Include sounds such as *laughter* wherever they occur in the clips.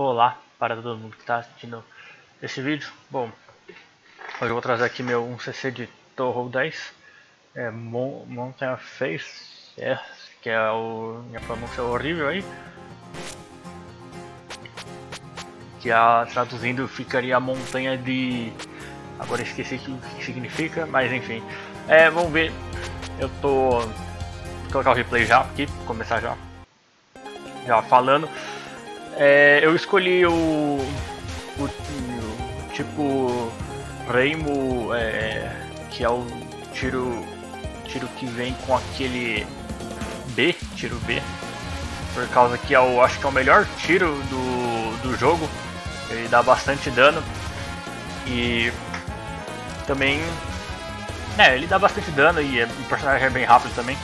Olá para todo mundo que está assistindo esse vídeo. Bom, hoje eu vou trazer aqui meu 1cc de Toho 10 é, Mountain Face, é, que é o minha pronúncia horrível aí. Que a, traduzindo ficaria a montanha de. Agora esqueci o que significa, mas enfim. É, vamos ver. Eu tô. Vou colocar o replay já aqui, começar já. Já falando. É, eu escolhi o, o, o tipo Reimo, é, que é o tiro, tiro que vem com aquele B, tiro B, por causa que é o, acho que é o melhor tiro do, do jogo, ele dá bastante dano. E também, é, ele dá bastante dano e é, o personagem é bem rápido também,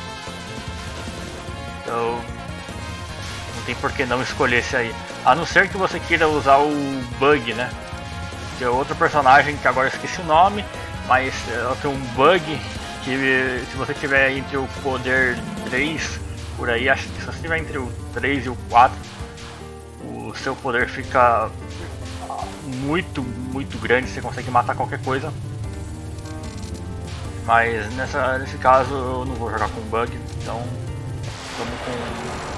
então tem por que não escolher esse aí. A não ser que você queira usar o Bug, né? Que é outro personagem que agora eu esqueci o nome, mas ela tem um Bug que se você tiver entre o poder 3 por aí, acho que se você tiver entre o 3 e o 4, o seu poder fica muito, muito grande, você consegue matar qualquer coisa. Mas nessa, nesse caso eu não vou jogar com bug, então vamos com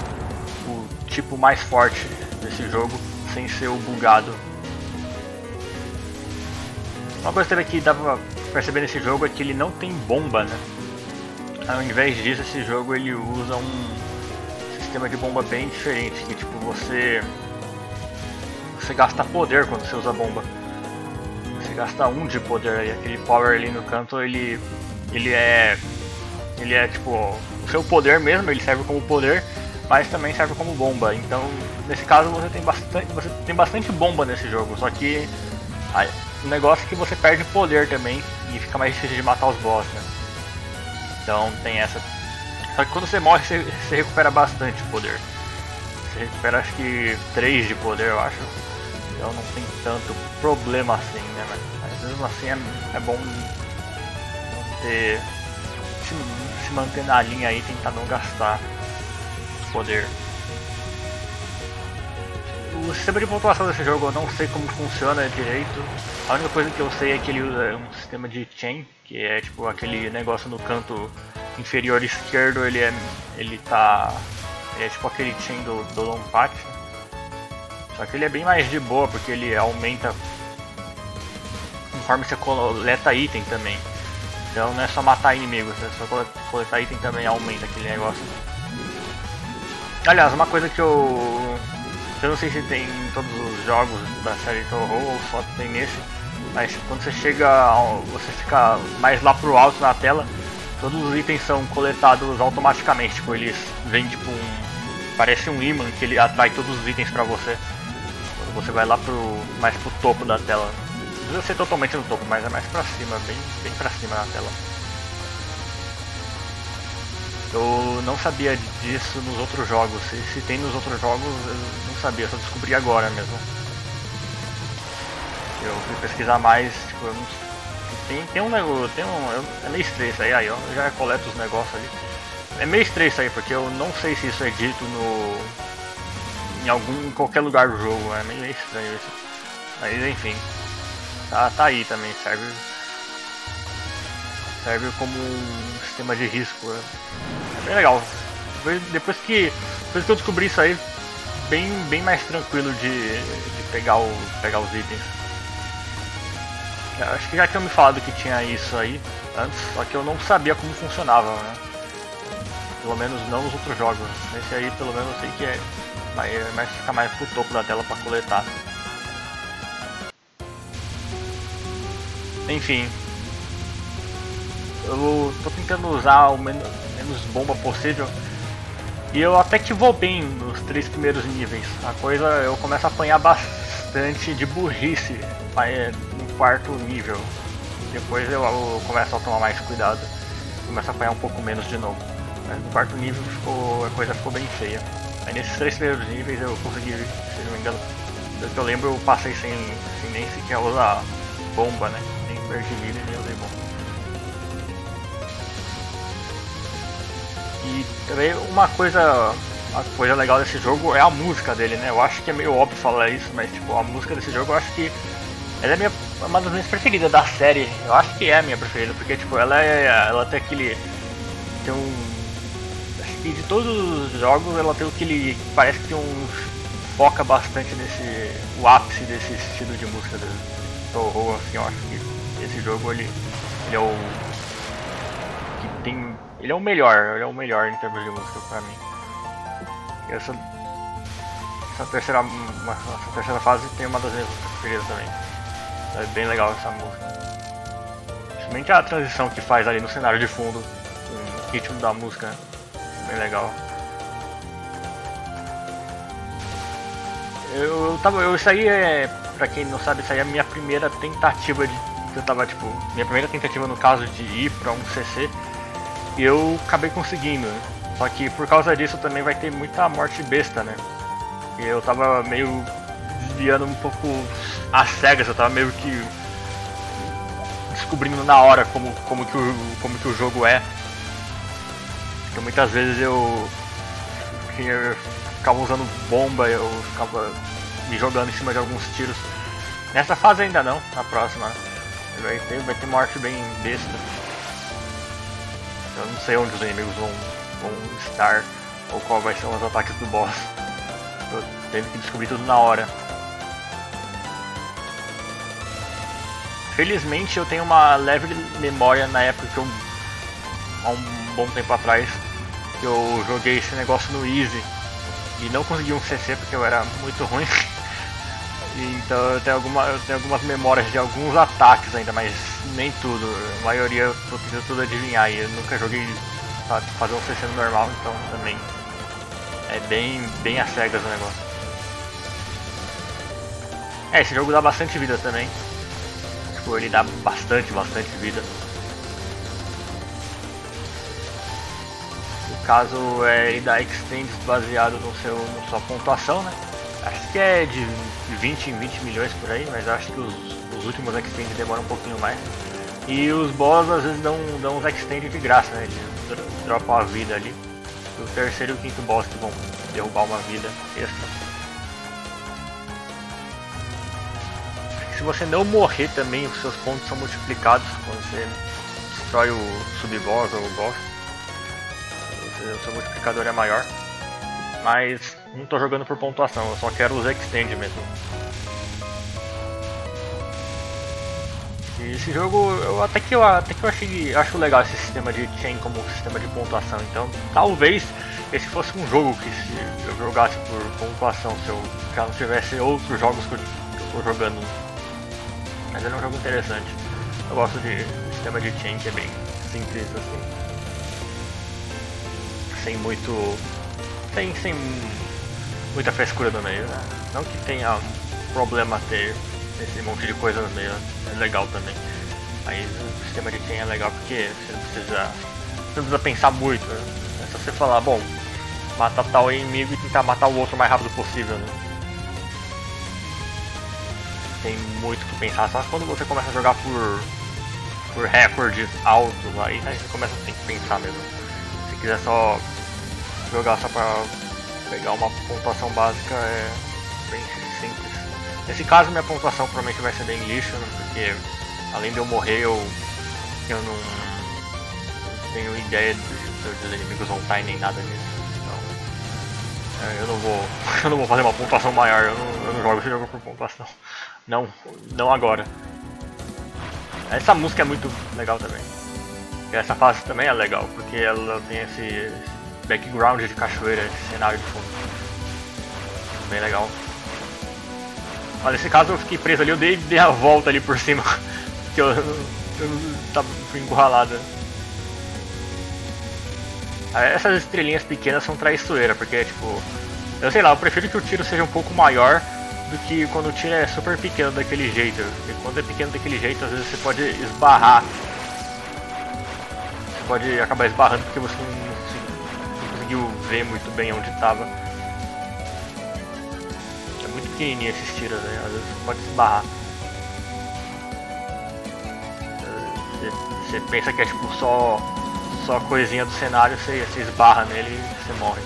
tipo mais forte desse jogo, sem ser o bugado. Uma coisa também que dá pra perceber nesse jogo é que ele não tem bomba, né? Ao invés disso, esse jogo ele usa um sistema de bomba bem diferente, que tipo, você você gasta poder quando você usa bomba. Você gasta um de poder aí, aquele power ali no canto, ele ele é ele é tipo o seu poder mesmo, ele serve como poder, mas também serve como bomba. Então, nesse caso você tem bastante, você tem bastante bomba nesse jogo, só que o negócio é que você perde poder também e fica mais difícil de matar os boss, né? Então tem essa. Só que quando você morre você, você recupera bastante poder. Você recupera acho que 3 de poder, eu acho. Então não tem tanto problema assim, né? Mas mesmo assim é, é bom ter se, se manter na linha aí, tentar não gastar poder. O sistema de pontuação desse jogo eu não sei como funciona direito. A única coisa que eu sei é que ele usa um sistema de chain, que é tipo aquele negócio no canto inferior esquerdo, ele é ele tá ele é tipo aquele chain do, do Lompat. Só que ele é bem mais de boa porque ele aumenta conforme você coleta item também. Então não é só matar inimigos, é só coletar item também aumenta aquele negócio. Aliás, uma coisa que eu. Eu não sei se tem em todos os jogos da série Toho ou só tem nesse, mas quando você chega. você fica mais lá pro alto na tela, todos os itens são coletados automaticamente, tipo, eles vêm tipo um. Parece um imã que ele atrai todos os itens pra você. Quando você vai lá pro. mais pro topo da tela. Não precisa ser totalmente no topo, mas é mais pra cima, bem, bem pra cima na tela. Eu não sabia disso nos outros jogos. Se, se tem nos outros jogos, eu não sabia, só descobri agora mesmo. Eu fui pesquisar mais, tipo, não, tem, tem um negócio, tem um. É meio estranho isso aí, aí ó, eu já coleto os negócios ali. É meio estranho isso aí, porque eu não sei se isso é dito no. em algum. em qualquer lugar do jogo, é meio estranho isso. Mas enfim. Tá, tá aí também, serve. Serve como um sistema de risco. Né? bem legal. Depois que, depois que eu descobri isso aí, bem, bem mais tranquilo de, de pegar, o, pegar os itens. Acho que já tinham me falado que tinha isso aí antes, só que eu não sabia como funcionava, né? Pelo menos não nos outros jogos. Nesse aí pelo menos eu sei que é mais, mais fica mais pro topo da tela para coletar. Enfim. Eu tô tentando usar o menos menos bomba possível. E eu até que vou bem nos três primeiros níveis. A coisa eu começo a apanhar bastante de burrice no quarto nível. Depois eu, eu começo a tomar mais cuidado. Começo a apanhar um pouco menos de novo. Mas no quarto nível ficou, a coisa ficou bem feia. Aí nesses três primeiros níveis eu consegui, se não me engano, pelo que eu lembro eu passei sem, sem nem sequer usar bomba, né? Nem perdi vida nem usei bomba. E também uma coisa, a coisa legal desse jogo é a música dele, né? Eu acho que é meio óbvio falar isso, mas tipo, a música desse jogo eu acho que ela é minha, uma das minhas preferidas da série. Eu acho que é a minha preferida, porque tipo, ela é. Ela tem aquele. Tem um. Acho que de todos os jogos ela tem aquele. Parece que tem um. foca bastante nesse. o ápice desse estilo de música do Toho, assim, eu acho que esse jogo ele. ele é o. tem. Ele é o melhor, ele é o melhor em termos de música pra mim. Essa, essa, terceira, essa terceira fase tem uma das minhas preferidas também. É bem legal essa música. Principalmente a transição que faz ali no cenário de fundo, o ritmo da música, né? bem legal. Eu, eu tava. Eu, isso aí é. Pra quem não sabe, isso aí é a minha primeira tentativa de. Eu tava tipo. Minha primeira tentativa no caso de ir pra um CC. E eu acabei conseguindo. Né? Só que por causa disso também vai ter muita morte besta, né? Eu tava meio desviando um pouco às cegas, eu tava meio que descobrindo na hora como, como, que, o, como que o jogo é. Porque muitas vezes eu, eu ficava usando bomba, eu ficava me jogando em cima de alguns tiros. Nessa fase ainda não, na próxima. Vai ter, vai ter morte bem besta. Eu não sei onde os inimigos vão com Star ou qual vai ser os ataques do boss. Eu tenho que descobrir tudo na hora. Felizmente eu tenho uma leve memória na época que eu. há um bom tempo atrás que eu joguei esse negócio no Easy e não consegui um CC porque eu era muito ruim. *laughs* então eu tenho, alguma, eu tenho algumas memórias de alguns ataques ainda, mas nem tudo. A maioria eu tô tudo adivinhar e eu nunca joguei pra fazer um CC normal, então também é bem, bem às cegas o negócio. É, esse jogo dá bastante vida também. Tipo, ele dá bastante, bastante vida. No caso, é, ele dá extends baseado no seu, na sua pontuação, né? Acho que é de 20 em 20 milhões por aí, mas acho que os, os últimos extends demoram um pouquinho mais. E os boss às vezes dão, dão uns extend de graça, né? Eles dropam a vida ali. E o terceiro e o quinto boss que vão derrubar uma vida extra. Se você não morrer também, os seus pontos são multiplicados quando você destrói o sub-boss ou o boss. O seu multiplicador é maior. Mas não estou jogando por pontuação, eu só quero os extend mesmo. esse jogo eu até que eu até que eu achei acho legal esse sistema de chain como sistema de pontuação. Então talvez esse fosse um jogo que se eu jogasse por pontuação, se eu já não tivesse outros jogos que eu, estou jogando. Mas é um jogo interessante. Eu gosto de sistema de chain que é bem simples assim. Sem muito. sem, sem muita frescura no meio, né? Não que tenha problema ter esse monte de coisa no meio é legal também. Mas o sistema de chain é legal porque você não precisa, você precisa pensar muito. Né? É só você falar, bom, matar tal inimigo e tentar matar o outro o mais rápido possível. Né? Tem muito que pensar, só quando você começa a jogar por, por recordes altos, aí, aí você começa a ter que pensar mesmo. Se quiser só jogar só pra pegar uma pontuação básica é bem simples. Nesse caso minha pontuação provavelmente vai ser bem lixo, né? porque além de eu morrer eu, eu não, não tenho ideia de, se os inimigos vão estar nem nada disso. Então é, eu não vou. *laughs* Eu não vou fazer uma pontuação maior, eu não, eu não jogo esse jogo por pontuação. Não, não agora. Essa música é muito legal também. E essa fase também é legal, porque ela tem esse background de cachoeira, esse cenário de fundo. Bem legal. Mas nesse caso eu fiquei preso ali, eu dei, dei a volta ali por cima. *laughs* que eu, eu tava, fui encurralado. Ah, essas estrelinhas pequenas são traiçoeira, porque tipo. Eu sei lá, eu prefiro que o tiro seja um pouco maior do que quando o tiro é super pequeno daquele jeito. Porque quando é pequeno daquele jeito, às vezes você pode esbarrar. Você pode acabar esbarrando porque você não conseguiu ver muito bem onde estava pequenininho esses tiros, né? Às vezes pode se. Você, pensa que é tipo só, só coisinha do cenário, você, você esbarra nele e você morre.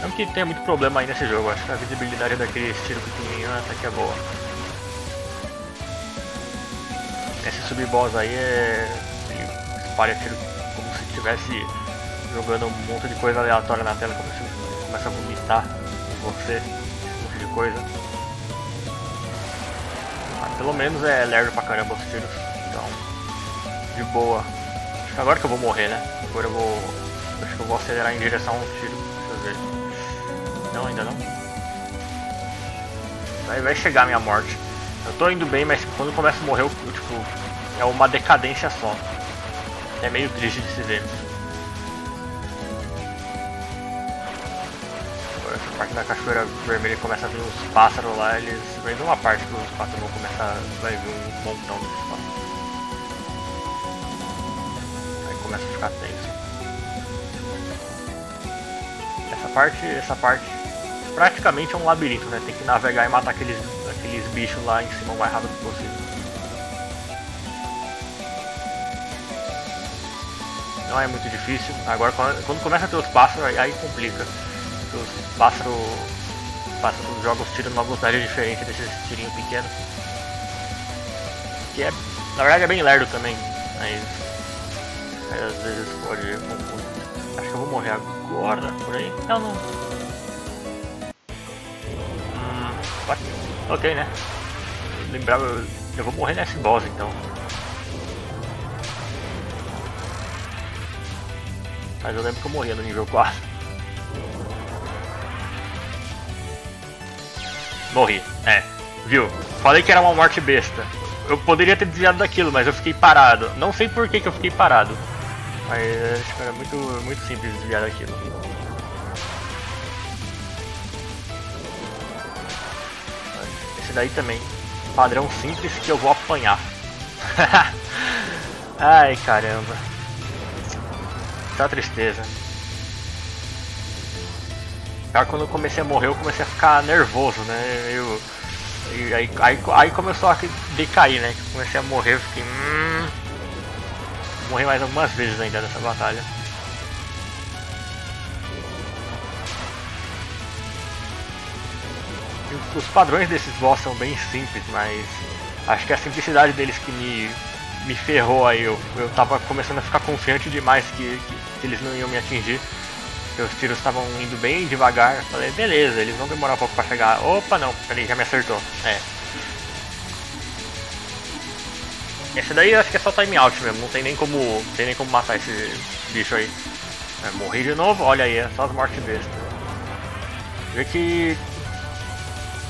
Não que tenha muito problema aí nesse jogo, acho que a visibilidade daquele estilo pequenininho até que é boa. Esse sub-boss aí é... ele espalha tiro como se estivesse jogando um monte de coisa aleatória na tela, como se começa a vomitar você, esse monte de coisa. Mas pelo menos é lerdo pra caramba os tiros, então de boa. Acho que agora que eu vou morrer, né? Agora eu vou. Acho que eu vou acelerar em direção ao tiro. Deixa eu ver. Não, ainda não. Vai, vai chegar a minha morte. Eu tô indo bem, mas quando começa a morrer, eu, tipo, é uma decadência só. É meio triste de se ver. Parte da cachoeira vermelha começa a vir uns pássaros lá, eles. De uma parte que os pássaros vão começar. Vai vir um montão desses pássaros. Aí começa a ficar tenso. Essa parte. Essa parte praticamente é um labirinto, né? Tem que navegar e matar aqueles, aqueles bichos lá em cima o mais rápido possível. Não é muito difícil. Agora quando começa a ter os pássaros, aí, aí complica. Os pássaros, pássaros jogam os tiros numa velocidade diferente desses tirinhos pequenos. Que é, na verdade é bem lerdo também, mas às vezes pode confundir. Acho que eu vou morrer agora, por aí. Não, não. Ok, né? lembrava, eu, eu vou morrer nesse boss então. Mas eu lembro que eu morria no nível 4. Morri, é. Viu? Falei que era uma morte besta. Eu poderia ter desviado daquilo, mas eu fiquei parado. Não sei por que, que eu fiquei parado. Mas acho que era muito, muito simples desviar daquilo. Esse daí também. Padrão simples que eu vou apanhar. *laughs* Ai caramba. Tá tristeza. Já quando eu comecei a morrer eu comecei a ficar nervoso, né? Eu, e aí, aí, aí começou a decair, né? Comecei a morrer, eu fiquei. Hum, morri mais algumas vezes ainda nessa batalha. os padrões desses boss são bem simples, mas acho que a simplicidade deles que me, me ferrou aí. Eu, eu tava começando a ficar confiante demais que, que, que eles não iam me atingir. Os tiros estavam indo bem devagar. Falei, beleza, eles vão demorar um pouco pra chegar. Opa, não, peraí, já me acertou. É. Esse daí acho que é só time out mesmo, não tem nem como, tem nem como matar esse bicho aí. É, morri de novo, olha aí, é só as mortes bestas. Vê que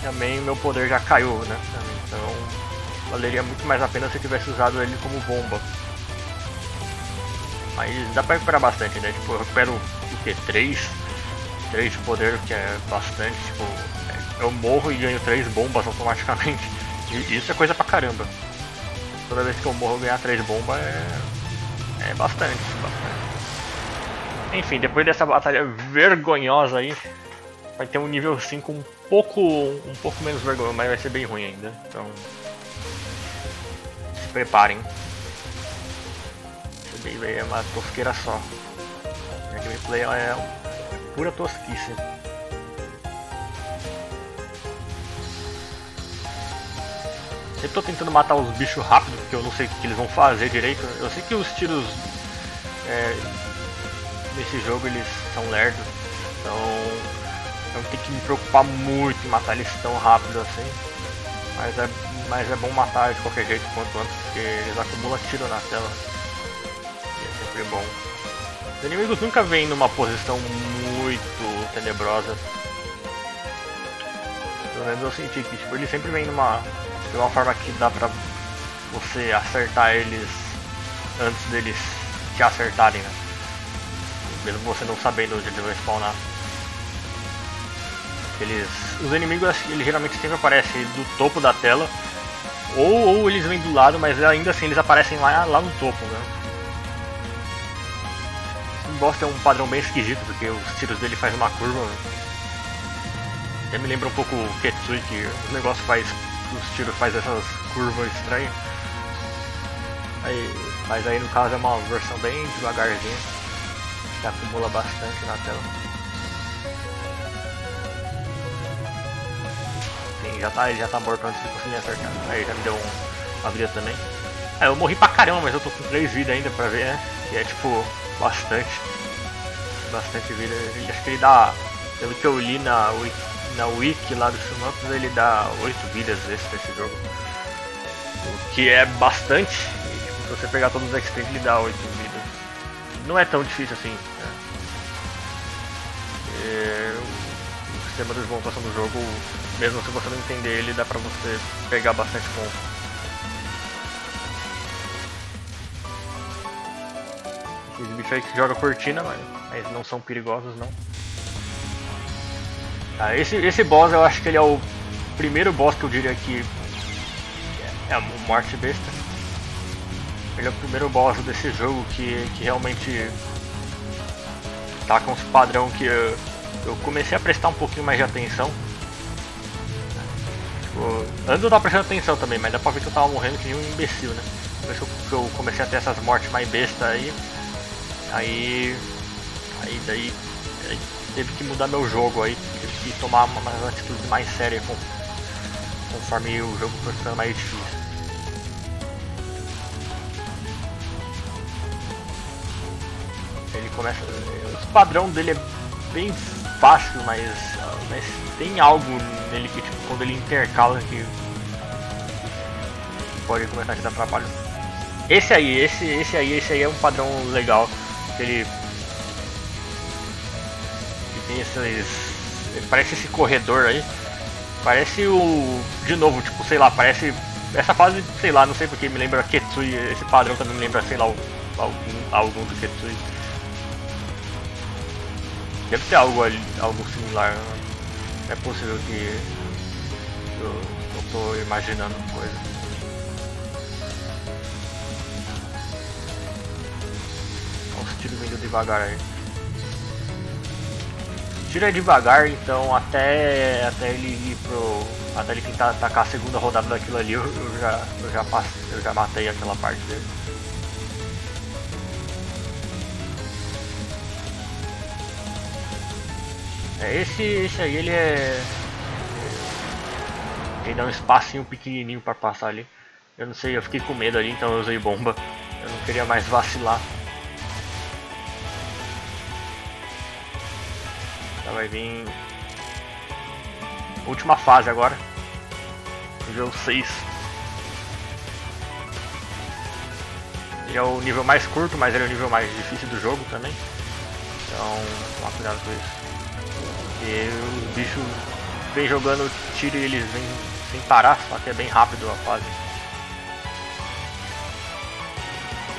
também meu poder já caiu, né? Então valeria muito mais a pena se eu tivesse usado ele como bomba. Mas dá pra recuperar bastante, né? Tipo, eu recupero o que? 3? 3 de poder, que é bastante, tipo, eu morro e ganho 3 bombas automaticamente. *laughs* E isso é coisa pra caramba. Toda vez que eu morro ganhar 3 bombas é. É bastante, bastante. Enfim, depois dessa batalha vergonhosa aí, vai ter um nível 5 um pouco, um pouco menos vergonha, mas vai ser bem ruim ainda. Então, se preparem. Daí é uma tosqueira só. A gameplay ela é pura tosquice. Eu tô tentando matar os bichos rápido, porque eu não sei o que eles vão fazer direito. Eu sei que os tiros é, nesse jogo eles são lerdos, então não tem que me preocupar muito em matar eles tão rápido assim. Mas é, mas é bom matar de qualquer jeito quanto antes, porque eles acumulam tiro na tela. Sempre bom. Os inimigos nunca vêm numa posição muito tenebrosa. Pelo menos eu senti que tipo, eles sempre vêm numa. de uma forma que dá pra você acertar eles antes deles te acertarem, né? Mesmo você não sabendo onde eles vão spawnar. Eles, os inimigos eles geralmente sempre aparecem do topo da tela ou, ou eles vêm do lado, mas ainda assim eles aparecem lá, lá no topo, né? mostra um padrão bem esquisito, porque os tiros dele fazem uma curva. Até me lembra um pouco o Ketsui, que o negócio faz. os tiros faz essas curvas estranhas. Aí, mas aí no caso é uma versão bem devagarzinha, que acumula bastante na tela. Sim, já tá, ele já tá morto antes de conseguir acertar. Aí já me deu um, uma vida também. Ah, eu morri pra caramba, mas eu tô com 3 vidas ainda pra ver, né? Que é tipo, bastante. Bastante vida. Acho que ele dá, pelo que eu li na, na wiki lá do Shumups, ele dá 8 vidas extra jogo. O que é bastante. E, tipo, se você pegar todos os extends, ele dá 8 vidas. Não é tão difícil assim. Né? E, o sistema de desmontação do jogo, mesmo se você não entender ele, dá pra você pegar bastante ponto. Esses bichos aí que jogam cortina, mas, mas não são perigosos não. Tá, esse, esse boss eu acho que ele é o primeiro boss que eu diria que é o Morte Besta. Ele é o primeiro boss desse jogo que, que realmente tá com os padrão que eu, eu comecei a prestar um pouquinho mais de atenção. Tipo, antes eu tava prestando atenção também, mas dá pra ver que eu tava morrendo que nem um imbecil, né? Depois que eu, comecei a ter essas mortes mais bestas aí, Aí. Aí daí. Aí teve que mudar meu jogo aí. Tive que tomar uma, uma atitude mais séria com, conforme o jogo foi ficando mais difícil. Ele começa. O padrão dele é bem fácil, mas, mas tem algo nele que tipo, quando ele intercala que pode começar a te dar trabalho. Esse aí, esse, esse aí, esse aí é um padrão legal ele. Ele tem esses. Parece esse corredor aí. Parece o. De novo, tipo, sei lá, parece. Essa fase, sei lá, não sei porque me lembra Ketsui. Esse padrão também me lembra, sei lá, algum, algum do Ketsui. Deve ter algo, ali, algo similar. Não é possível que eu, eu tô imaginando coisa. Vindo devagar. Tira devagar, então até, até ele ir pro. Até ele tentar atacar a segunda rodada daquilo ali, eu, eu já, eu, já passei, eu já matei aquela parte dele. É, esse, esse aí ele é. Ele dá um espacinho pequenininho para passar ali. Eu não sei, eu fiquei com medo ali, então eu usei bomba. Eu não queria mais vacilar. Vai vir. Última fase agora. Nível 6. Ele é o nível mais curto, mas ele é o nível mais difícil do jogo também. Então, toma cuidado com isso. E os bichos vêm jogando tiro e eles vêm sem parar, só que é bem rápido a fase.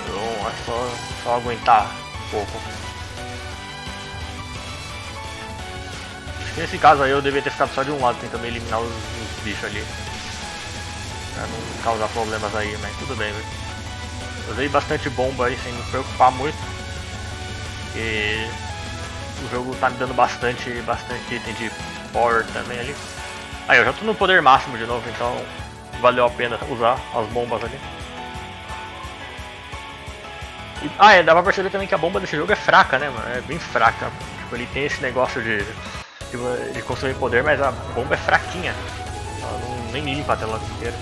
Então é só, só aguentar um pouco. Nesse caso aí eu devia ter ficado só de um lado tentando eliminar os, os bichos ali. Pra não causar problemas aí, mas tudo bem. Usei bastante bomba aí sem me preocupar muito. E o jogo tá me dando bastante, bastante item de power também ali. Aí eu já tô no poder máximo de novo, então valeu a pena usar as bombas ali. E, ah, é, dá pra perceber também que a bomba desse jogo é fraca, né, mano? É bem fraca. Tipo, ele tem esse negócio de de consumir poder, mas a bomba é fraquinha. Ela não, nem limpa a tela inteira.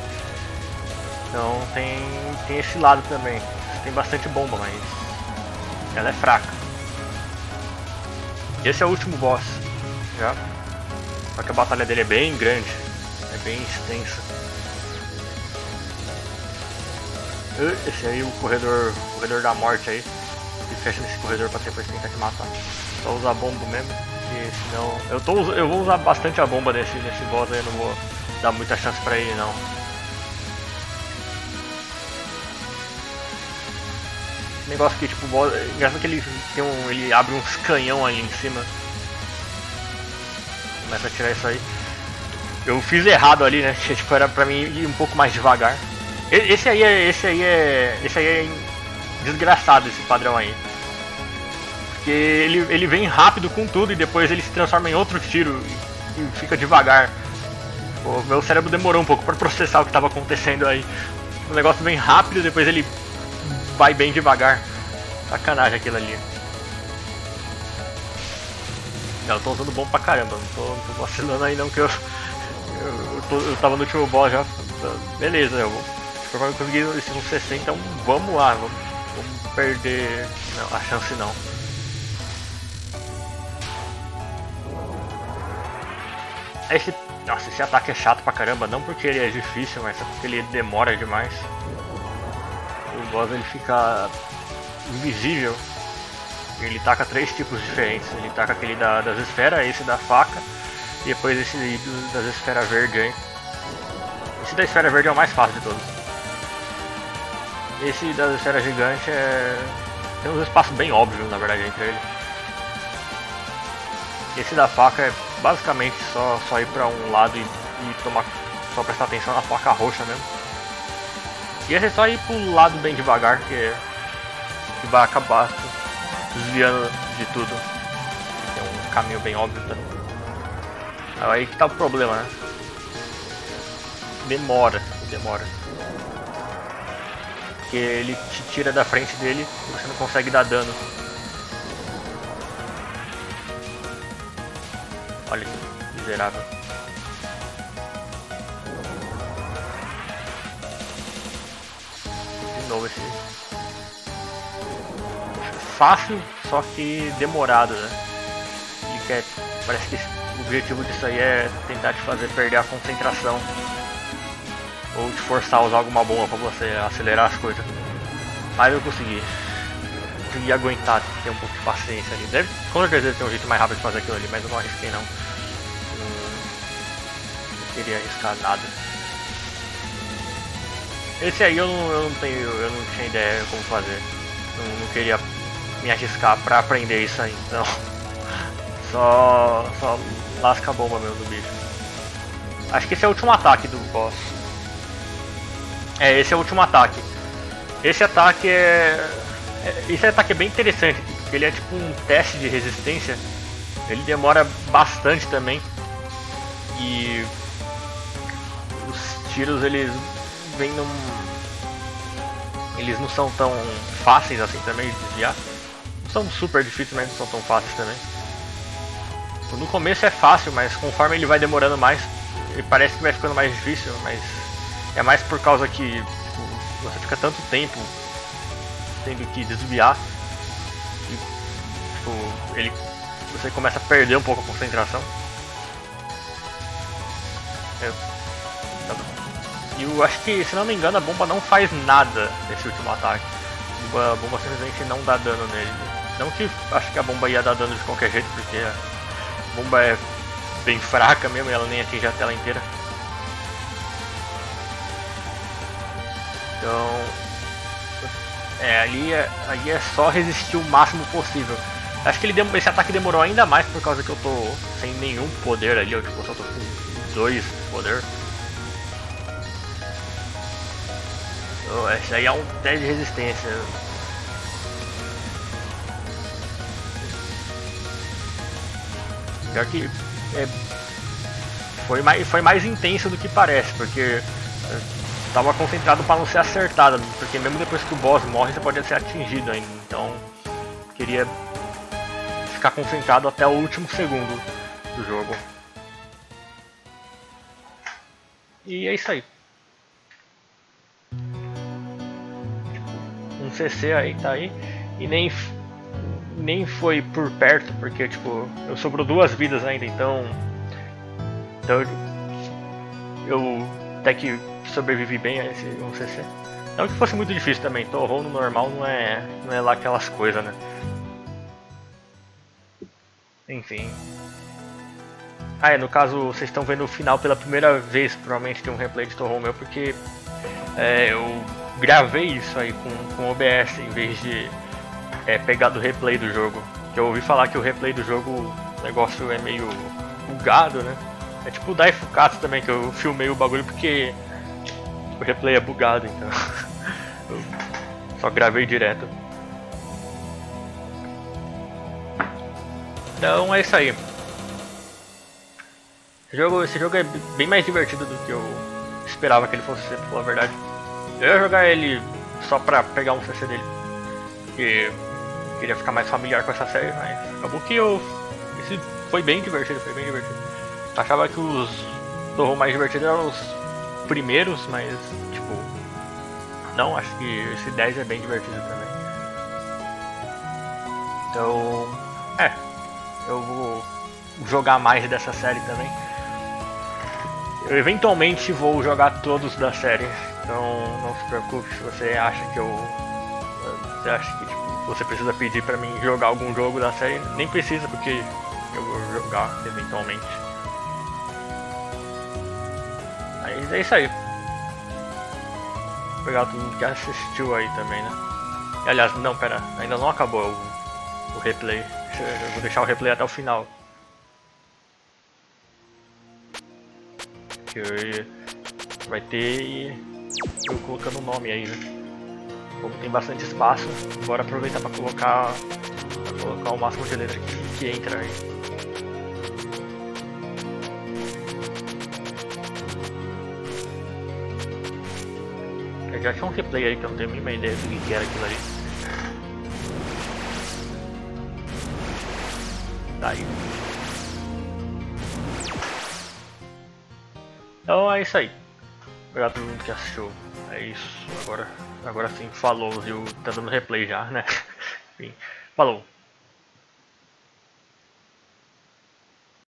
Então tem, tem esse lado também. Tem bastante bomba, mas ela é fraca. Esse é o último boss. Já. Só que a batalha dele é bem grande. É bem extensa. Esse aí, o corredor, o corredor da morte aí. E fecha nesse corredor pra depois tentar te matar. Só usar bomba mesmo porque senão. Eu, tô, eu vou usar bastante a bomba nesse, nesse boss aí, não vou dar muita chance pra ele não. Negócio que tipo, boss, engraçado que ele tem um. ele abre uns canhão ali em cima. Começa a tirar isso aí. Eu fiz errado ali, né? Tipo, era pra mim ir um pouco mais devagar. Esse aí é. Esse aí é. Esse aí é desgraçado esse padrão aí. Porque ele, ele vem rápido com tudo e depois ele se transforma em outro tiro e, fica devagar. O meu cérebro demorou um pouco para processar o que estava acontecendo aí. O negócio vem rápido depois ele vai bem devagar. Sacanagem aquilo ali. Não, eu tô usando bom pra caramba, não tô, não tô vacilando aí não que eu, eu, tô, eu tava no último boss já. Beleza, eu vou. Provavelmente consegui esses uns 60, então vamos lá, vamos, vamos perder não, a chance não. Esse, nossa, esse ataque é chato pra caramba, não porque ele é difícil, mas porque ele demora demais. O boss ele fica invisível. Ele taca três tipos diferentes. Ele taca aquele da, das esferas, esse da faca e depois esse das esferas verde aí. Esse da esfera verde é o mais fácil de todos. Esse das esferas gigante é. tem uns espaços bem óbvios na verdade entre eles. Esse da faca é basicamente só, só ir pra um lado e, e tomar. só prestar atenção na faca roxa mesmo. E esse é só ir pro lado bem devagar que, que vai acabar desviando de tudo. Tem um caminho bem óbvio também. Aí que tá o problema, né? Demora, demora. Porque ele te tira da frente dele e você não consegue dar dano. Olha que miserável. De novo esse. Fácil, só que demorado, né? Ele quer. Parece que o objetivo disso aí é tentar te fazer perder a concentração. Ou te forçar a usar alguma bomba pra você acelerar as coisas. Mas eu consegui. Consegui aguentar, ter um pouco de paciência ali. Deve, com certeza tem um jeito mais rápido de fazer aquilo ali, mas eu não arrisquei não. Não, queria arriscar nada. Esse aí eu não, eu não tenho. eu não tinha ideia como fazer. Não, não queria me arriscar pra aprender isso aí, então. *laughs* Só. só lasca a bomba mesmo do bicho. Acho que esse é o último ataque do boss. É, esse é o último ataque. Esse ataque é. É esse ataque é bem interessante, porque ele é tipo um teste de resistência. Ele demora bastante também. E os tiros eles vêm num. Eles não são tão fáceis assim também de desviar. Não são super difíceis, mas não são tão fáceis também. No começo é fácil, mas conforme ele vai demorando mais, ele parece que vai ficando mais difícil, mas é mais por causa que tipo, você fica tanto tempo tendo que desviar e tipo, ele, você começa a perder um pouco a concentração. Eu, e eu acho que, se não me engano, a bomba não faz nada nesse último ataque. A bomba simplesmente não dá dano nele. Não que acho que a bomba ia dar dano de qualquer jeito, porque a bomba é bem fraca mesmo e ela nem atinge a tela inteira. Então, é, ali é, ali é só resistir o máximo possível. Acho que ele esse ataque demorou ainda mais por causa que eu tô sem nenhum poder ali, eu tipo, só tô com dois poder. Então, esse aí é um teste de resistência. Pior que é, foi, mais, foi mais intenso do que parece, porque estava concentrado para não ser acertado, porque mesmo depois que o boss morre você pode ser atingido ainda, então queria ficar concentrado até o último segundo do jogo. E é isso aí. Um CC aí tá aí e nem nem foi por perto, porque tipo, eu sobrou duas vidas ainda, então. Então eu até que sobrevivi bem a esse 1cc. Não que fosse muito difícil também, torrou no normal não é, não é lá aquelas coisas, né? Enfim. Ah, é, no caso vocês estão vendo o final pela primeira vez, provavelmente tem um replay de Torrou meu, porque é, eu gravei isso aí com, com OBS em vez de é, pegar do replay do jogo. Que eu ouvi falar que o replay do jogo, o negócio é meio bugado, né? É tipo o Daifukatsu também, que eu filmei o bagulho porque o replay é bugado, então. eu *laughs* só gravei direto. Então é isso aí. Esse jogo, esse jogo é bem mais divertido do que eu esperava que ele fosse ser, pra falar a verdade. Eu ia jogar ele só pra pegar um CC dele. Porque queria ficar mais familiar com essa série, mas acabou que eu. Esse foi bem divertido, foi bem divertido. Achava que os torrou mais divertido eram os primeiros, mas tipo. Não, acho que esse 10 é bem divertido também. Então. É. Eu vou jogar mais dessa série também. Eu eventualmente vou jogar todos da série. Então não se preocupe se você acha que eu. Você acha que tipo, você precisa pedir pra mim jogar algum jogo da série. Nem precisa porque eu vou jogar eventualmente. É isso aí. Obrigado a todo mundo que assistiu aí também, né? E, aliás, não, pera, ainda não acabou o, o replay. Eu vou deixar o replay até o final. Que vai ter eu colocando o nome aí, né? Como tem bastante espaço, bora aproveitar para colocar, pra colocar o máximo de letra que, que entra aí. Já tinha um replay aí que eu não tenho a mínima ideia do que era aquilo ali. Tá aí. Então é isso aí. Obrigado a todo mundo que assistiu. É isso. Agora, agora sim, falou, viu? Tá dando replay já, né? *laughs* Enfim, falou.